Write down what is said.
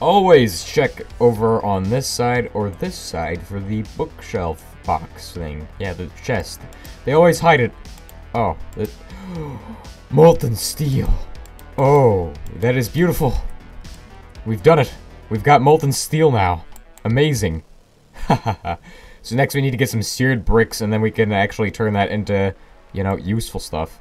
Always check over on this side or this side for the bookshelf box thing. Yeah, the chest. They always hide it. Oh, it... Molten steel. Oh, that is beautiful. We've done it. We've got molten steel now. Amazing. so next we need to get some seared bricks and then we can actually turn that into, you know, useful stuff.